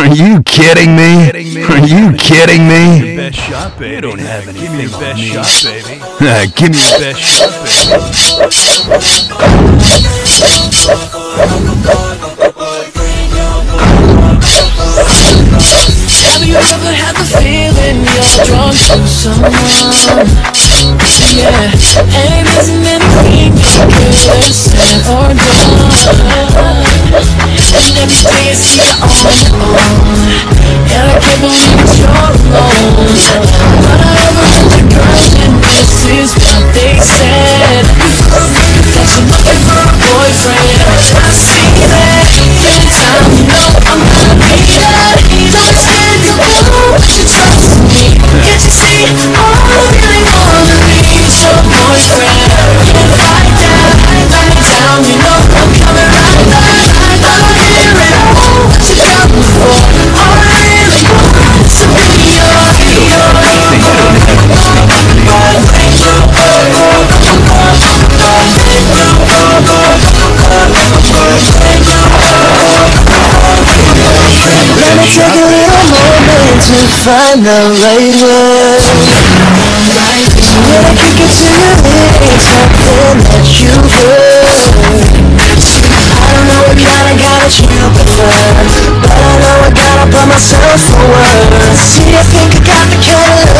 Are you kidding me? Are you kidding me? Best shot, baby. You don't have anything Give me your best me. shot, baby. Uh, give me your Best shot, baby. Have you ever had the feeling you're drawn to someone? Yeah, and And every day I see you on your own, and I can't believe you're alone. But I overheard the girls, and this is what they said. That you're looking for a boyfriend. I see that take a little moment to find the right word. When I kick it to you, it ain't something that you've heard. I don't know what kind of guy that you prefer, but I know I gotta put myself forward. See, I think I got the kind of